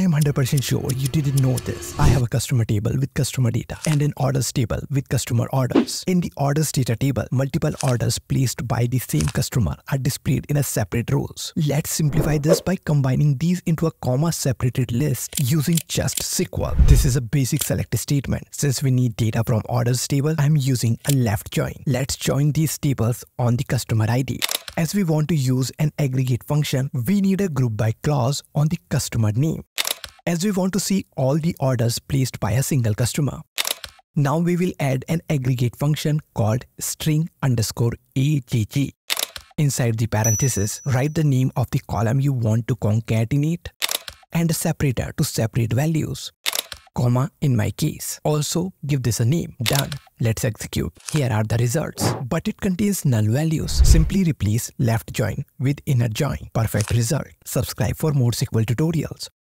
I am 100% sure you didn't know this. I have a customer table with customer data and an orders table with customer orders. In the orders data table, multiple orders placed by the same customer are displayed in a separate rows. Let's simplify this by combining these into a comma separated list using just SQL. This is a basic select statement. Since we need data from orders table, I'm using a left join. Let's join these tables on the customer ID. As we want to use an aggregate function, we need a group by clause on the customer name. As we want to see all the orders placed by a single customer. Now we will add an aggregate function called string underscore agg. Inside the parenthesis, write the name of the column you want to concatenate and a separator to separate values comma in my case. Also give this a name. Done. Let's execute. Here are the results. But it contains null values. Simply replace left join with inner join. Perfect result. Subscribe for more SQL tutorials.